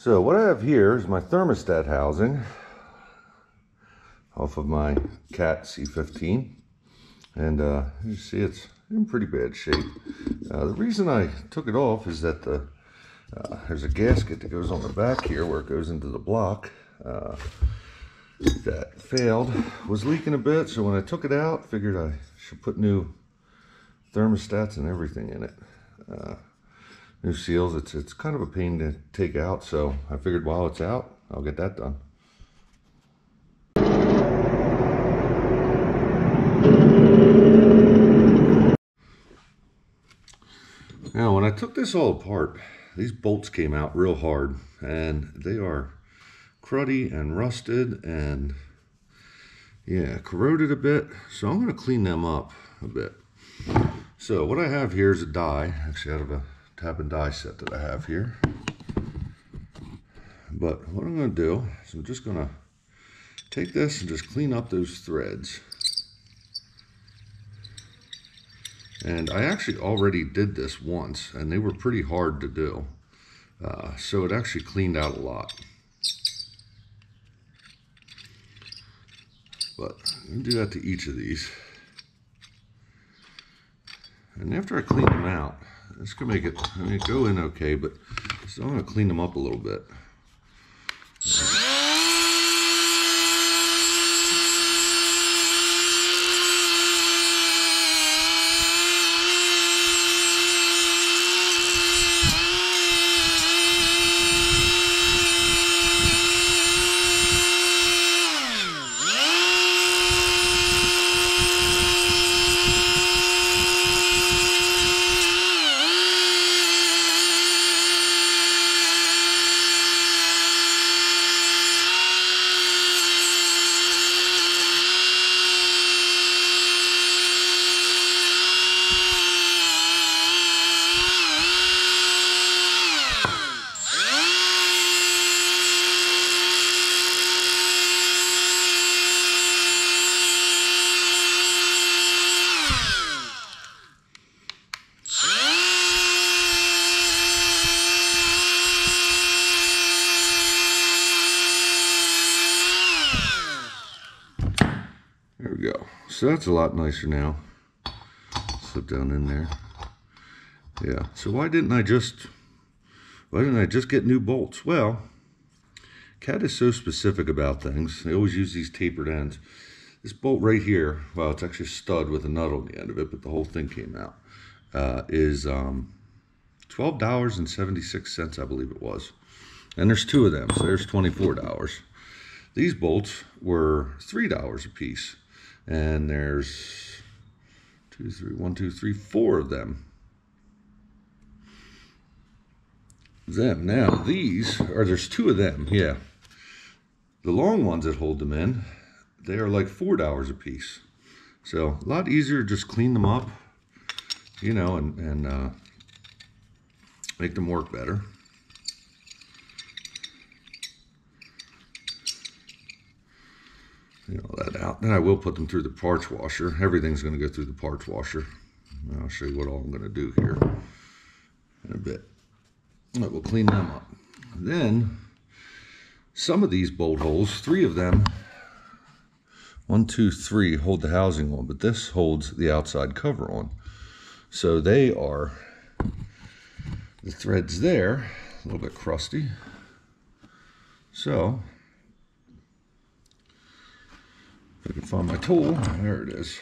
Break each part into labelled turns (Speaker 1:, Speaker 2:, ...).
Speaker 1: So what I have here is my thermostat housing off of my Cat C15. And uh, you see it's in pretty bad shape. Uh, the reason I took it off is that the, uh, there's a gasket that goes on the back here where it goes into the block uh, that failed, was leaking a bit. So when I took it out, figured I should put new thermostats and everything in it. New seals. It's it's kind of a pain to take out, so I figured while it's out, I'll get that done. Now, when I took this all apart, these bolts came out real hard, and they are cruddy and rusted and yeah, corroded a bit. So I'm going to clean them up a bit. So what I have here is a die, actually out of a tap and die set that I have here. But what I'm going to do is I'm just going to take this and just clean up those threads. And I actually already did this once, and they were pretty hard to do. Uh, so it actually cleaned out a lot. But I'm do that to each of these. And after I clean them out, it's gonna make it, I mean, go in okay, but still I'm gonna clean them up a little bit. So that's a lot nicer now. Slip down in there. Yeah. So why didn't I just, why didn't I just get new bolts? Well, Cat is so specific about things. They always use these tapered ends. This bolt right here, well, it's actually a stud with a nut on the end of it, but the whole thing came out, uh, is um, $12.76, I believe it was. And there's two of them, so there's $24. These bolts were $3 a piece and there's two, three, one, two, three, four of them. Them now these or there's two of them, yeah. The long ones that hold them in, they are like four dollars a piece. So a lot easier to just clean them up, you know, and and uh, make them work better. You know that out. Then I will put them through the parts washer. Everything's going to go through the parts washer. And I'll show you what all I'm going to do here in a bit. But we'll clean them up. Then some of these bolt holes, three of them, one, two, three, hold the housing on, but this holds the outside cover on. So they are the threads there, a little bit crusty. So If I can find my tool, ah, there it is.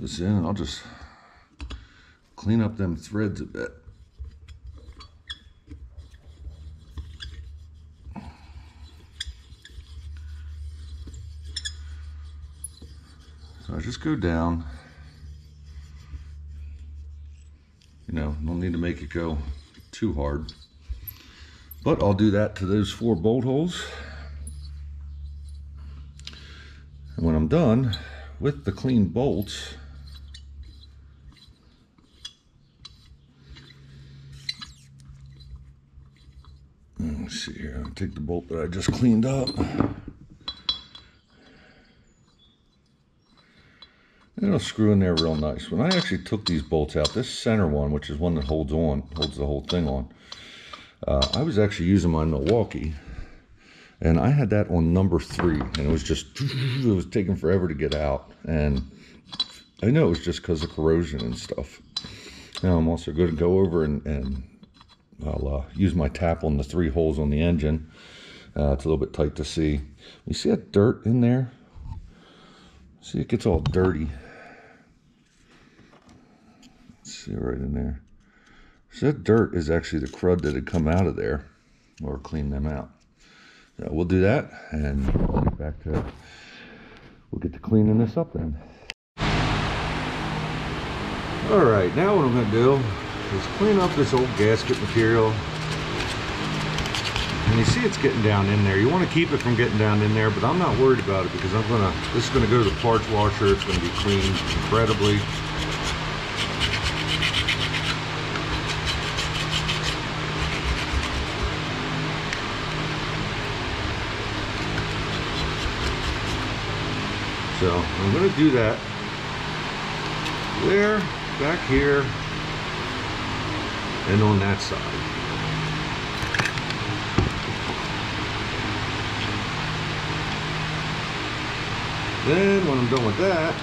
Speaker 1: This in, I'll just clean up them threads a bit. So I just go down. You know, don't need to make it go too hard. But I'll do that to those four bolt holes. And when I'm done with the clean bolts, mm, let's see here, I'll take the bolt that I just cleaned up. And it'll screw in there real nice. When I actually took these bolts out, this center one, which is one that holds on, holds the whole thing on, uh, I was actually using my Milwaukee and I had that on number three and it was just, it was taking forever to get out. And I know it was just because of corrosion and stuff. Now I'm also going to go over and, and I'll uh, use my tap on the three holes on the engine. Uh, it's a little bit tight to see. You see that dirt in there? See, it gets all dirty. Let's see right in there. So that dirt is actually the crud that had come out of there or clean them out. So we'll do that and we'll get back to, we'll get to cleaning this up then. All right, now what I'm gonna do is clean up this old gasket material. And you see it's getting down in there. You wanna keep it from getting down in there, but I'm not worried about it because I'm gonna, this is gonna go to the parts washer. It's gonna be cleaned incredibly. I'm going to do that there, back here, and on that side. Then when I'm done with that,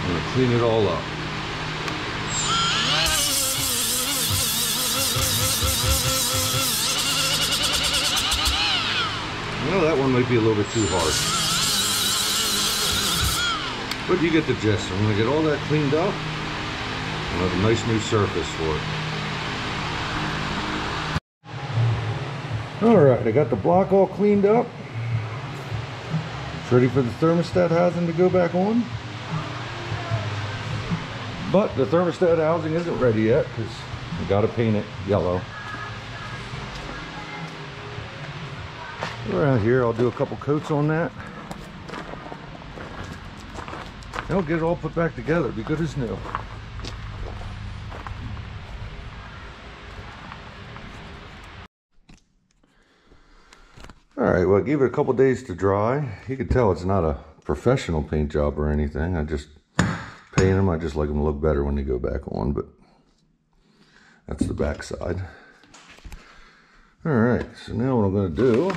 Speaker 1: I'm going to clean it all up. Well, that one might be a little bit too hard. But you get the gist. I'm going to get all that cleaned up and have a nice new surface for it. Alright, I got the block all cleaned up. It's ready for the thermostat housing to go back on. But the thermostat housing isn't ready yet because I got to paint it yellow. Around here, I'll do a couple coats on that. And I'll get it all put back together, be good as new. All right, well, I gave it a couple days to dry. You can tell it's not a professional paint job or anything. I just paint them. I just like them to look better when they go back on, but that's the back side. All right, so now what I'm gonna do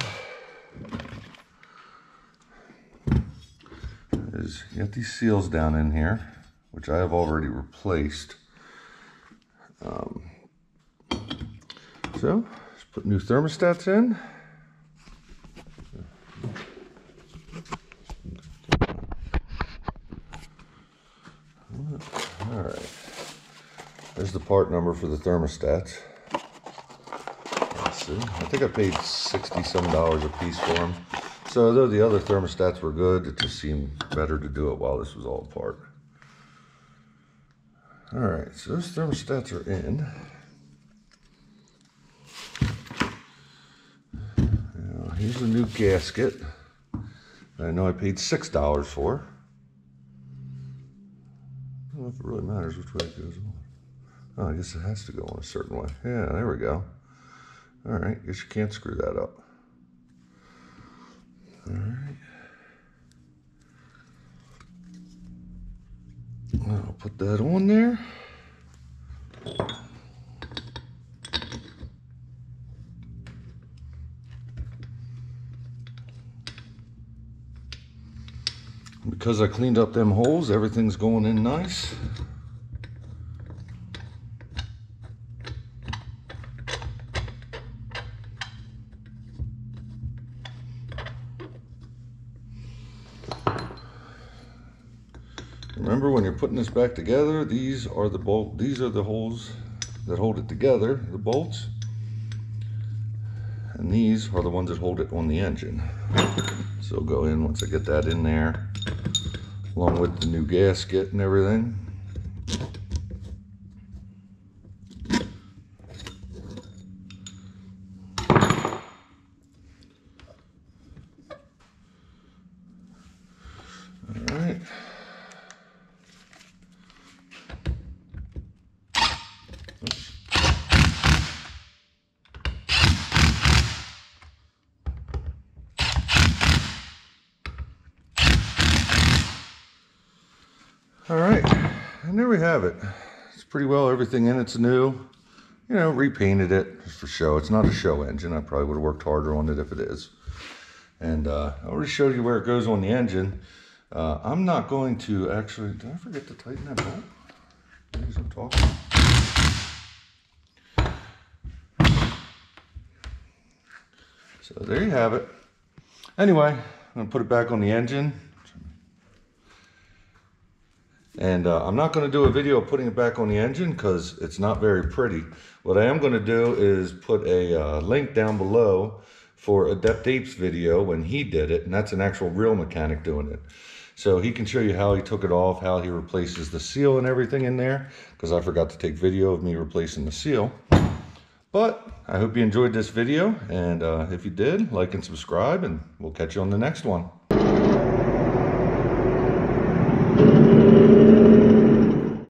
Speaker 1: is you these seals down in here, which I have already replaced. Um, so, let's put new thermostats in. All right. There's the part number for the thermostats. I think I paid 60 some dollars a piece for them. So though the other thermostats were good, it just seemed better to do it while this was all apart. All right, so those thermostats are in. Now, here's a new gasket. I know I paid $6 for. I don't know if it really matters which way it goes on. Oh, I guess it has to go on a certain way. Yeah, there we go. All right, guess you can't screw that up. All right. I'll put that on there. Because I cleaned up them holes, everything's going in nice. Remember when you're putting this back together, these are the bolt, these are the holes that hold it together, the bolts. And these are the ones that hold it on the engine. So go in once I get that in there, along with the new gasket and everything. All right. All right, and there we have it. It's pretty well everything in it's new. You know, repainted it just for show. It's not a show engine. I probably would have worked harder on it if it is. And uh, I already showed you where it goes on the engine. Uh, I'm not going to actually, did I forget to tighten that bolt? As I'm talking. So there you have it. Anyway, I'm gonna put it back on the engine. And uh, I'm not gonna do a video of putting it back on the engine because it's not very pretty. What I am gonna do is put a uh, link down below for Adept Apes video when he did it, and that's an actual real mechanic doing it. So he can show you how he took it off, how he replaces the seal and everything in there, because I forgot to take video of me replacing the seal. But I hope you enjoyed this video, and uh, if you did, like and subscribe, and we'll catch you on the next one.